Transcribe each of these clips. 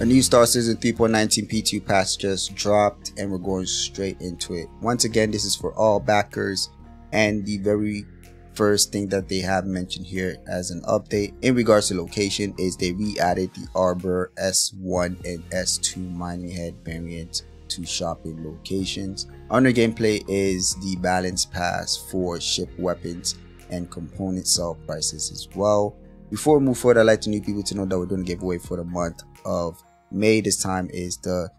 A new Star Citizen 3.19 PTU patch just dropped and we're going straight into it. Once again, this is for all backers and the very first thing that they have mentioned here as an update in regards to location is they re-added the Arbor S1 and S2 mining head variants to shopping locations. Under gameplay is the balance pass for ship weapons and component sell prices as well. Before we move forward, I'd like to new people to know that we're doing a giveaway for the month of May this time is the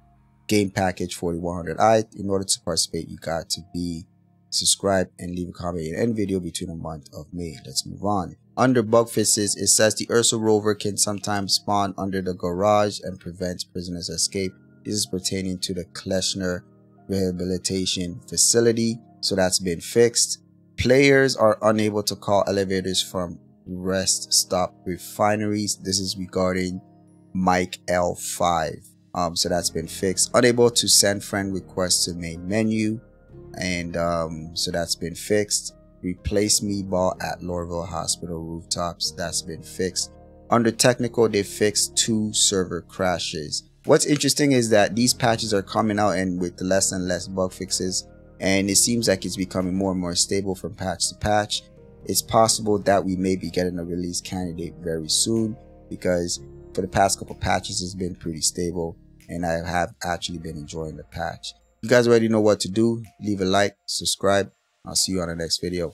game package 4100i. In order to participate, you got to be subscribed and leave a comment in any video between the month of May. Let's move on. Under bug fixes, it says the Ursa rover can sometimes spawn under the garage and prevent prisoners escape. This is pertaining to the Klescher Rehabilitation Facility, so that's been fixed. Players are unable to call elevators from rest stop refineries. This is regarding MIC-L5. Um, so that's been fixed. Unable to send friend requests to main menu. And um, so that's been fixed. Replace me ball at Lorville Hospital rooftops. That's been fixed. Under technical, they fixed two server crashes. What's interesting is that these patches are coming out and with less and less bug fixes and it seems like it's becoming more and more stable from patch to patch. It's possible that we may be getting a release candidate very soon because for the past couple patches it's been pretty stable and I have actually been enjoying the patch. You guys already know what to do. Leave a like, subscribe. I'll see you on the next video.